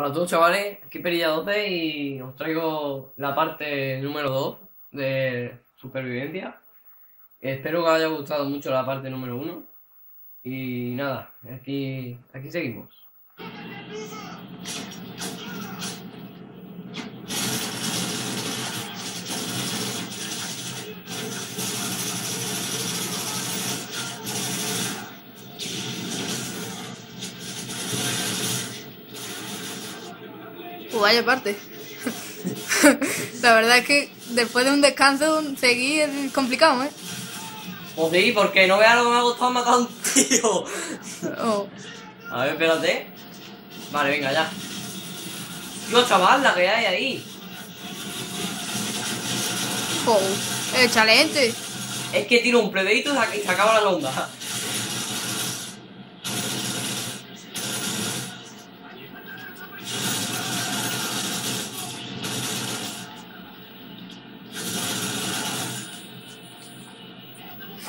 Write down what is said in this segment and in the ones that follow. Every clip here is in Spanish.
Hola a todos chavales, aquí Perilla 12 y os traigo la parte número 2 de supervivencia. Espero que os haya gustado mucho la parte número 1 y nada, aquí, aquí seguimos. Pues vaya parte. la verdad es que después de un descanso seguir es complicado, ¿eh? Pues sí, porque no veas lo que me ha costado matar a un tío. Oh. A ver, espérate. Vale, venga, ya. Tío, chaval, la que hay ahí. Oh. Excelente. Es que tiro un plebeito y se ac- se acaba la ronda.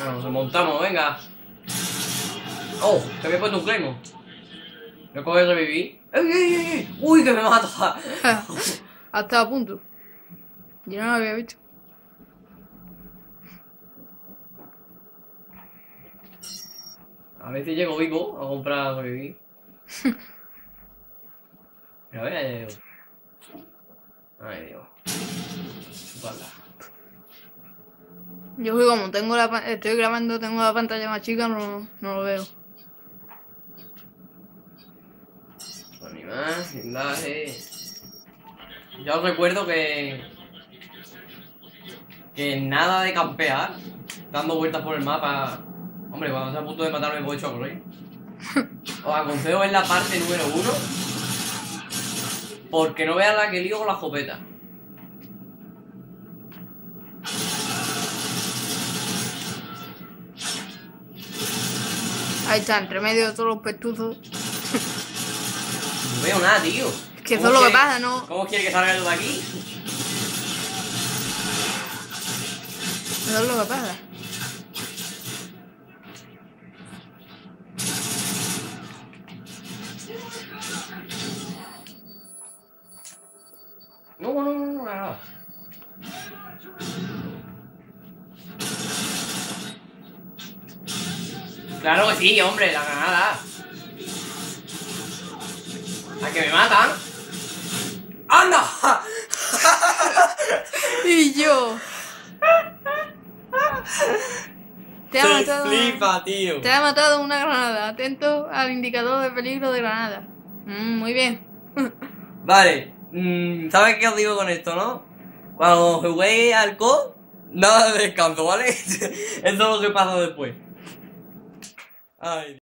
Bueno, nos remontamos, venga. Oh, me he puesto un claimo. ¿Me puedes revivir? ¡Ey, ey, ey, ey! ¡Uy, que me mata! Ha estado a punto. Yo no lo había visto. A veces llego vivo a comprar revivir. A ver, ahí llego. Ay, Dios. Guarda. Yo que como tengo la estoy grabando, tengo la pantalla más chica, no, no lo veo. Animal, blindaje. Ya os recuerdo que. Que nada de campear, dando vueltas por el mapa. Hombre, cuando esté a punto de matarme, voy hecho a correr. Os aconsejo ver la parte número uno. Porque no veas la que lío con la escopeta. Ahí está, entre medio de todos los petuzos. No veo nada, tío. Es que eso ¿Cómo es lo que pasa, ¿no? ¿Cómo quiere que salga yo de aquí? Eso es lo que pasa. No, no, no, no, no. Claro que sí, hombre, la granada. ¿A que me matan? ¡Anda! Y yo. Te ha matado. flipa, tío. Te ha matado una granada. Atento al indicador de peligro de granada. Mm, muy bien. Vale, mm, ¿sabes qué os digo con esto, no? Cuando jugué al COD, nada de descanso, ¿vale? Eso es lo que pasa después. Ay.